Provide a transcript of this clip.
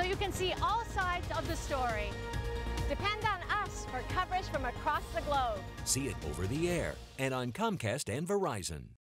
so you can see all sides of the story. Depend on us for coverage from across the globe. See it over the air and on Comcast and Verizon.